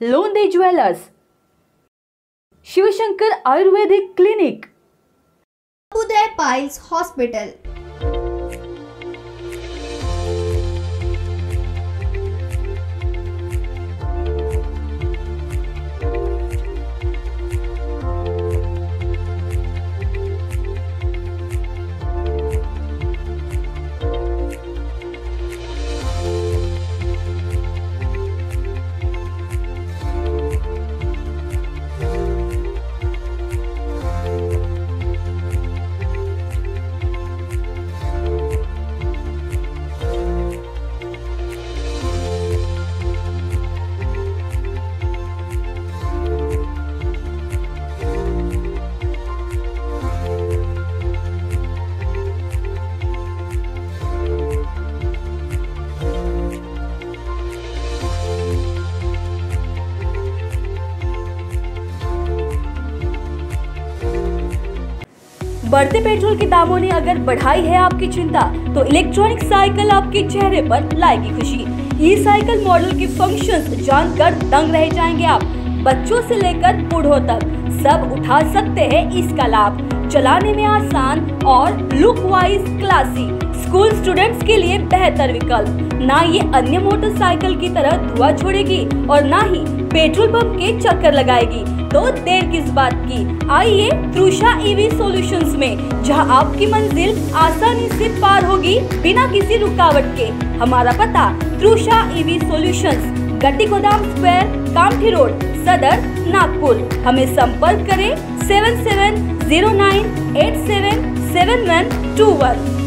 Londe jewellers Shivshankar ayurvedic clinic Uday piles hospital बढ़ते petrol के दामों ने अगर बढ़ाई है आपकी चिंता तो इलेक्ट्रॉनिक साइकिल आपके चेहरे पर लाएगी खुशी। ई साइकिल मॉडल के फ़ंक्शंस जानकर दंग रह जाएँगे आप। बच्चों से लेकर बूढ़ों तक, सब उठा सकते हैं इसका लाभ। चलाने में आसान और look wise classy school students के लिए बेहतर विकल्प। ना ये अन्य मोटरसाइकिल की तरह धुआँ छोड़ेगी और ना ही पेट्रोल पंप के चक्कर लगाएगी। तो देर किस बात की? आइए त्रुषा ईवी सॉल्यूशंस में, जहाँ आपकी मंजिल आसानी से पार होगी बिना किसी रुकावट के। हमारा पता त्रुषा ईवी सॉल्यूशंस गट्टी गोदाम स्क्वायर, कामठी रोड, सदर, नागपुर। हमें संपर्क करें seven seven zero nine eight seven seven one two one.